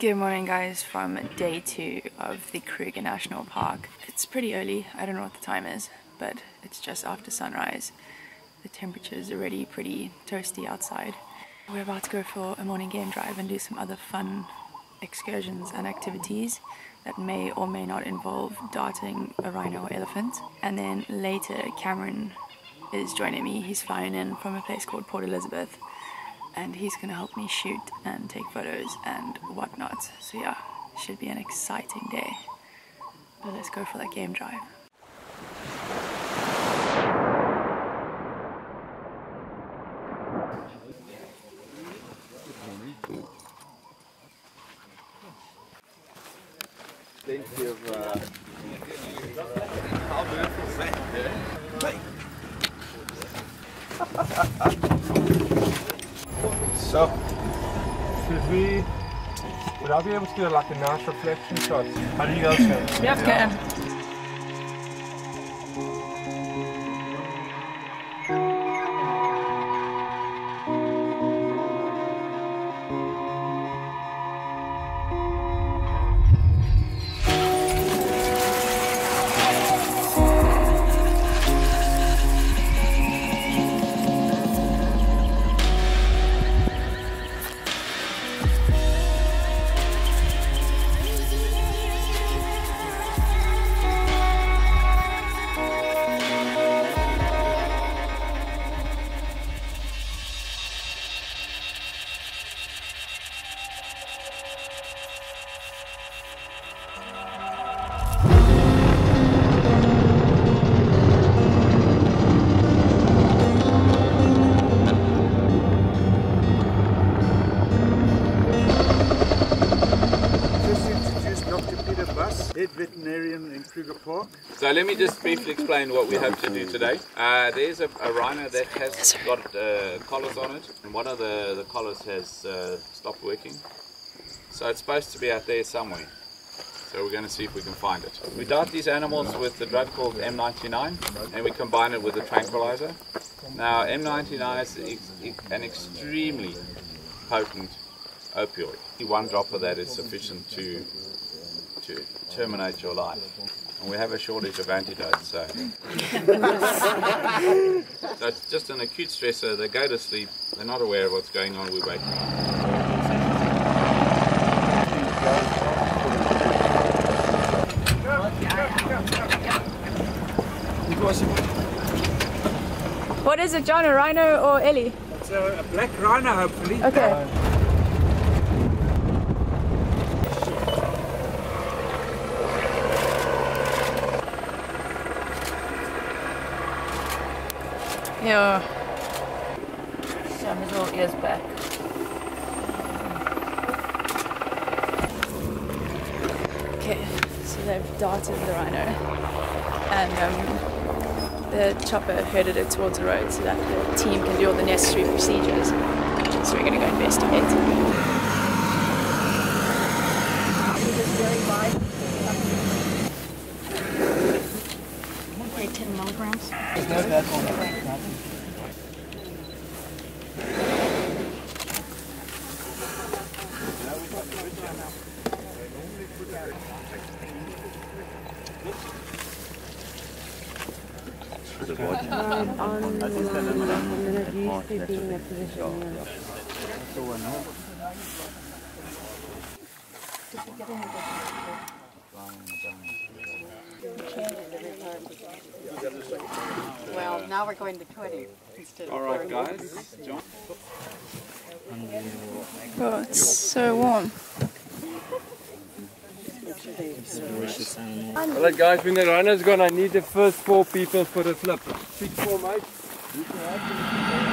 Good morning guys from day two of the Kruger National Park. It's pretty early, I don't know what the time is, but it's just after sunrise. The temperature is already pretty toasty outside. We're about to go for a morning game drive and do some other fun excursions and activities that may or may not involve darting a rhino or elephant. And then later Cameron is joining me. He's flying in from a place called Port Elizabeth and he's gonna help me shoot and take photos and whatnot. So yeah, should be an exciting day. But let's go for that game drive. So, should we, would I be able to get like a nice reflection shot? How do you guys feel? Yep, can. Head veterinarian in Kruger Park. So let me just briefly explain what we have to do today. Uh, there's a, a rhino that has got uh, collars on it, and one of the, the collars has uh, stopped working. So it's supposed to be out there somewhere. So we're going to see if we can find it. We dart these animals with the drug called M99, and we combine it with a tranquilizer. Now M99 is an extremely potent opioid. One drop of that is sufficient to to terminate your life. And we have a shortage of antidotes, so. so it's just an acute stressor. They go to sleep. They're not aware of what's going on. We wake them up. What is it, John? A rhino or Ellie? It's a, a black rhino, hopefully. Okay. Uh, Yeah. Shove his little ears back. Okay, so they've darted the rhino and um, the chopper herded it towards the road so that the team can do all the necessary procedures. So we're going to go investigate. Well, now we're going to 20 instead of All right, guys. John. Oh, it's so warm. Alright guys, when the runner's gone, I need the first four people for the flip. Six four mate.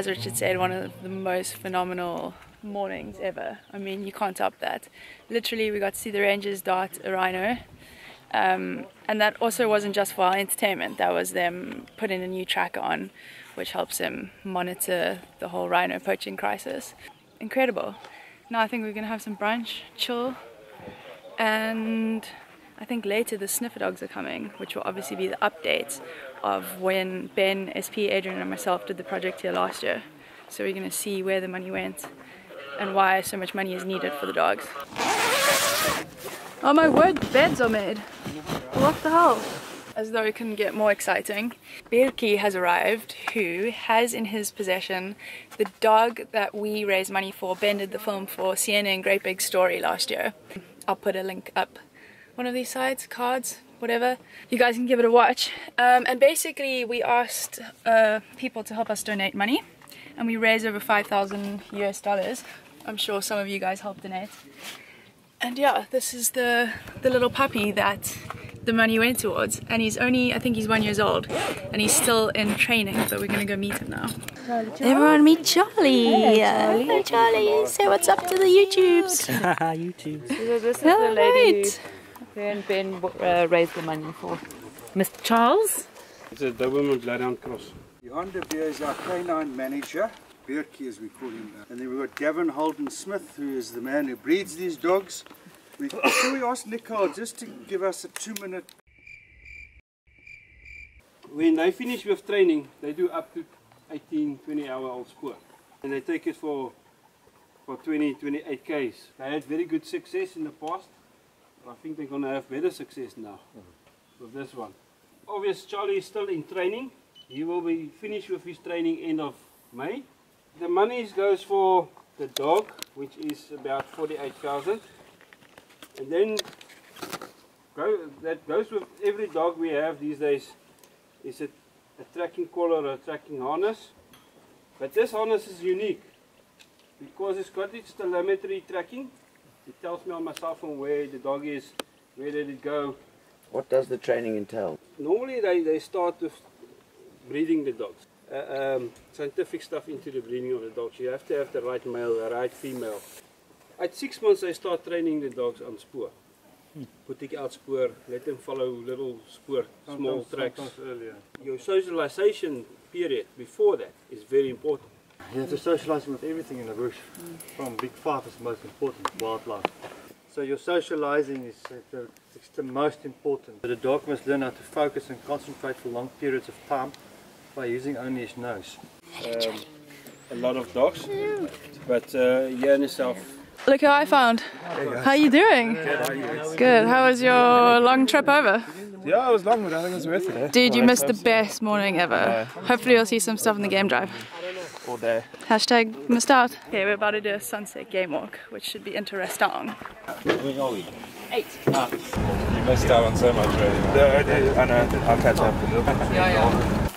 As Richard said, one of the most phenomenal mornings ever. I mean, you can't top that. Literally, we got to see the Rangers dart a rhino. Um, and that also wasn't just for our entertainment, that was them putting a new tracker on, which helps them monitor the whole rhino poaching crisis. Incredible. Now I think we're gonna have some brunch, chill, and I think later the sniffer dogs are coming, which will obviously be the updates of when Ben, SP, Adrian, and myself did the project here last year. So we're gonna see where the money went and why so much money is needed for the dogs. Oh my word, beds are made. What the hell? As though it couldn't get more exciting, Birki has arrived, who has in his possession the dog that we raised money for, Ben did the film for CNN Great Big Story last year. I'll put a link up one of these sides, cards, whatever. You guys can give it a watch. Um, and basically we asked uh, people to help us donate money and we raised over 5,000 US dollars. I'm sure some of you guys helped donate. And yeah, this is the, the little puppy that the money went towards. And he's only, I think he's one years old. And he's still in training, but we're gonna go meet him now. Everyone meet Charlie. Hello, Charlie. Charlie. Say what's up to the YouTubes. YouTube. So this is All the lady right. Who Ben, ben uh, raised the money for. Mr. Charles? It's a Doberman Bloodhound Cross. Johan de Beer is our canine manager, Beerkie as we call him now. And then we've got Gavin Holden Smith, who is the man who breeds these dogs. We, can we ask Nicole just to give us a two minute When they finish with training, they do up to 18, 20 hour old spoor. And they take it for for 20, 28 Ks. They had very good success in the past. I think they're going to have better success now with this one. Obviously, Charlie is still in training. He will be finished with his training end of May. The money goes for the dog, which is about 48,000. And then go, that goes with every dog we have these days is a, a tracking collar or a tracking harness. But this harness is unique because it's got its telemetry tracking. It tells me on my cell phone where the dog is, where did it go. What does the training entail? Normally they, they start with breeding the dogs. Uh, um, scientific stuff into the breeding of the dogs. You have to have the right male, the right female. At six months they start training the dogs on spoor. Put Putting out spoor, let them follow little spoor, small tracks. earlier. Your socialization period before that is very important. You have to socialize with everything in the bush. From big five is the most important, wildlife. So your socializing is the, it's the most important. The dog must learn how to focus and concentrate for long periods of time by using only his nose. Um, a lot of dogs, but uh, here in itself, Look who I found. How are you doing? Good. How was your long trip over? Yeah, it was long, but I think it was worth it. Dude, you missed the best morning ever. Hopefully you'll see some stuff in the game drive. All day. Hashtag missed out. Okay, we're about to do a sunset game walk, which should be interesting. Eight. Ah. You missed out on so much, really. No, I did. I know. I'll catch up. Yeah, yeah.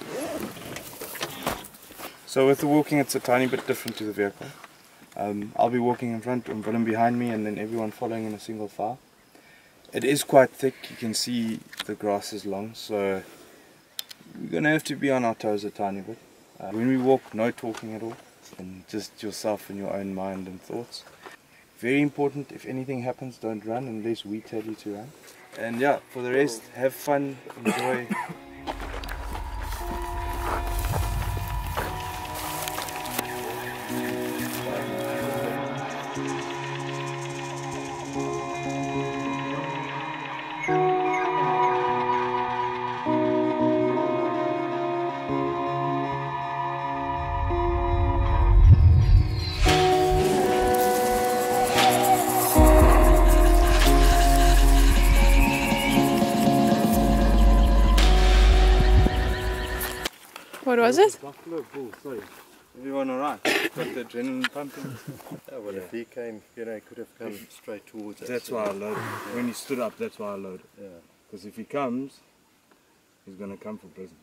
So with the walking, it's a tiny bit different to the vehicle. Um, I'll be walking in front and Willem behind me and then everyone following in a single file. It is quite thick, you can see the grass is long, so we're going to have to be on our toes a tiny bit. Uh, when we walk, no talking at all, and just yourself and your own mind and thoughts. Very important, if anything happens, don't run unless we tell you to run. And yeah, for the rest, have fun, enjoy. What was it? Buffalo bull, sorry. Everyone alright? Got the adrenaline pumping? Yeah, well, if he came, you know, he could have come straight towards us. That's why I loaded. When he stood up, that's why I loaded. Yeah. Because if he comes, he's going to come for prison.